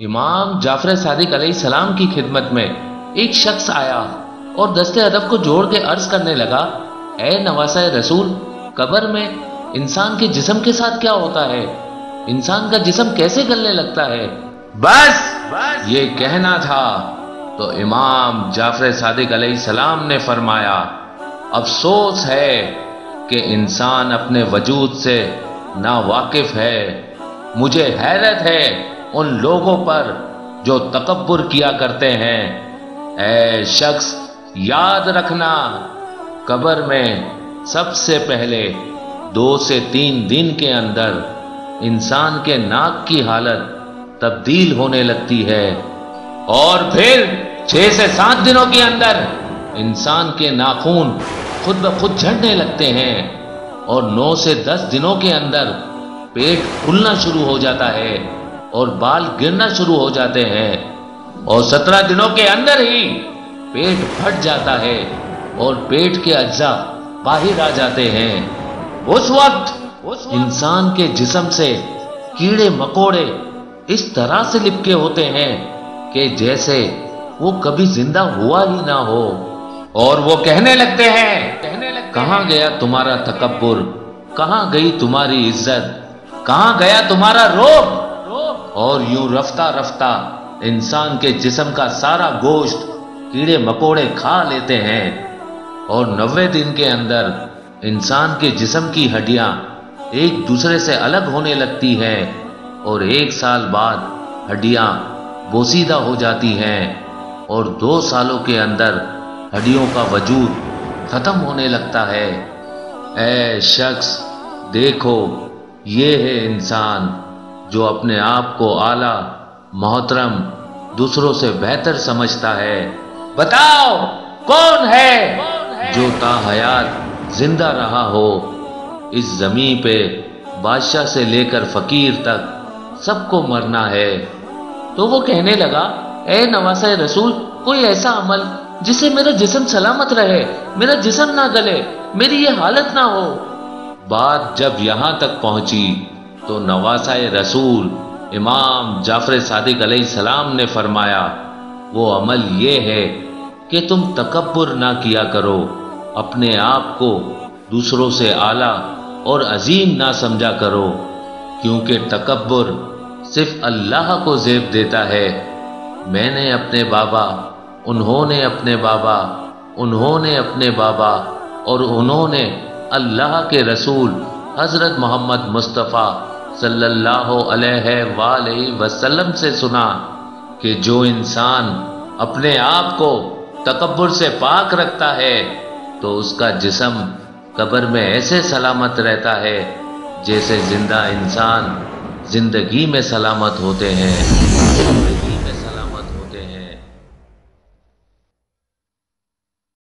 इमाम जाफ़र सादिक सलाम की खिदमत में एक शख्स आया और दस्ते अदब को जोड़ के अर्ज़ करने लगा ए नवासा रसूल, कबर में इंसान के जिसम के साथ क्या होता है? इंसान का जिसम कैसे गलने लगता है? बस बस ये कहना था। तो इमाम जाफ़र सादिक सलाम ने फरमाया, अफसोस है कि इंसान अपने वजूद से ना वाकिफ है। मुझे हैरत है उन लोगों पर जो तकबर किया करते हैं। शख्स, याद रखना, कब्र में सबसे पहले दो से तीन दिन के अंदर इंसान के नाक की हालत तब्दील होने लगती है और फिर छह से सात दिनों के अंदर इंसान के नाखून खुद ब खुद झड़ने लगते हैं और नौ से दस दिनों के अंदर पेट खुलना शुरू हो जाता है। और बाल गिरना शुरू हो जाते हैं और सत्रह दिनों के अंदर ही पेट फट जाता है और पेट के अज्जा बाहर आ जाते हैं। उस वक्त इंसान के जिसम से कीड़े मकोड़े इस तरह से लिपके होते हैं कि जैसे वो कभी ज़िंदा हुआ ही ना हो। और वो कहने लगते हैं कहने लगते कहाँ गया तुम्हारा तकबर कहाँ गई तुम्हारी इज़्ज़त? कहाँ गया तुम्हारा रोब? और यूँ रफ्ता रफ्ता इंसान के जिस्म का सारा गोश्त कीड़े मकोड़े खा लेते हैं। और नब्बे दिन के अंदर इंसान के जिस्म की हड्डियाँ एक दूसरे से अलग होने लगती हैं और एक साल बाद हड्डियाँ बोसीदा हो जाती हैं और दो सालों के अंदर हड्डियों का वजूद खत्म होने लगता है। ए शख्स, देखो, ये है इंसान। जो अपने आप को आला, मोहतरम, दूसरों से बेहतर समझता है। बताओ, कौन है जो ताहयात ज़िंदा रहा हो? इस ज़मीन पे बादशाह से लेकर फकीर तक सबको मरना है। तो वो कहने लगा, ए नवासा रसूल, कोई ऐसा अमल जिसे मेरा जिस्म सलामत रहे, मेरा जिस्म ना गले, मेरी ये हालत ना हो? बात जब यहाँ तक पहुँची तो नवासा रसूल इमाम जाफ़र सादिक सलाम ने फरमाया, वो अमल ये है कि तुम तकबर ना किया करो, अपने आप को दूसरों से आला और अजीम ना समझा करो, क्योंकि तकबर सिर्फ़ अल्लाह को जेब देता है। मैंने अपने बाबा, उन्होंने अपने बाबा, उन्होंने अपने बाबा और उन्होंने अल्लाह के रसूल हज़रत मोहम्मद मुस्तफ़ा सल्लल्लाहु अलैहि वसल्लम से सुना कि जो इंसान अपने आप को तकबर से पाक रखता है तो उसका जिसम कब्र में ऐसे सलामत रहता है जैसे ज़िंदा इंसान ज़िंदगी में सलामत होते हैं।